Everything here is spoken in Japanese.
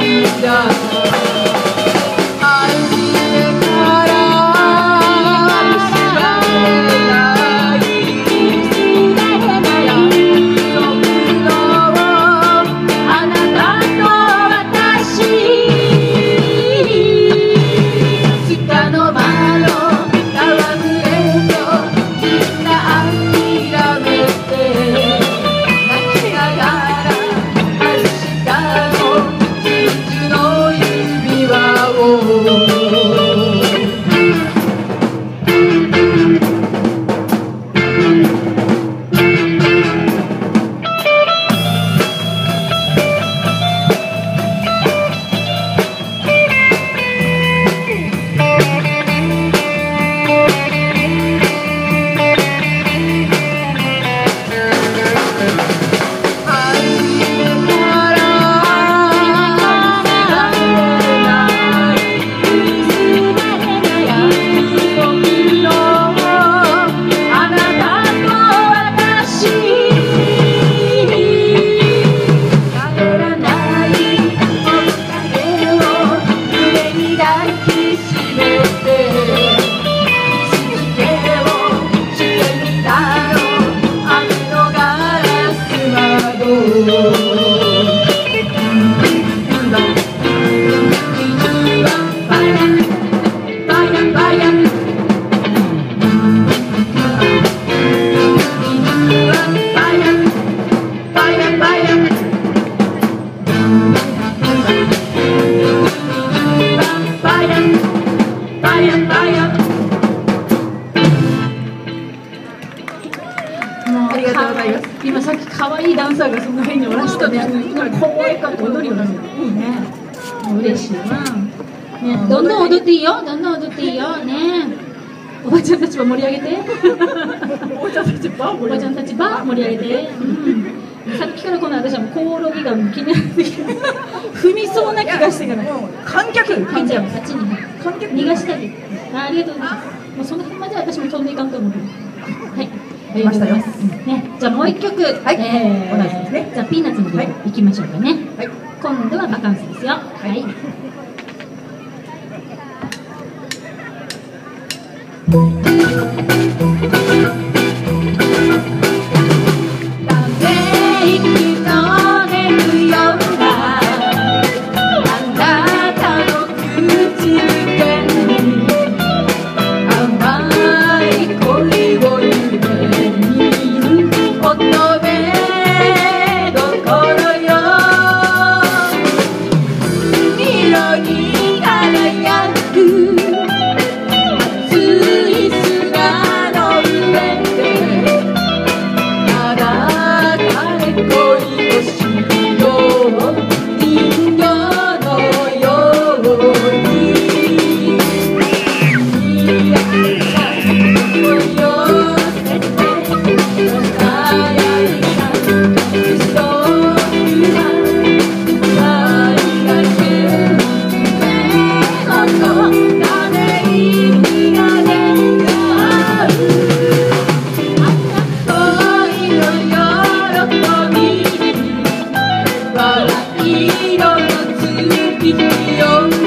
you've done. you. ありがとうございます。今さっき可愛いダンサーがその辺におらしたね。今可愛かっ踊りを出す。いいね。嬉しいな。ね、どんどん踊っていいよ。どんどん踊っていいよね。おばちゃんたちも盛り上げて。おばちゃんたちばおばちゃんたちば盛り上げて。さっきからこの私はもうコオロギが気になってき踏みそうな気がしてから観客観客あっちに逃がしたりあありがとうございますもうその辺まで私も飛んでいかんと思うありましたよ、ね、じゃあもう一曲、はい。えー、同じですね。じゃあピーナッツの曲、はい、きましょうかね、はい、今度はバカンスですよ。はい。need your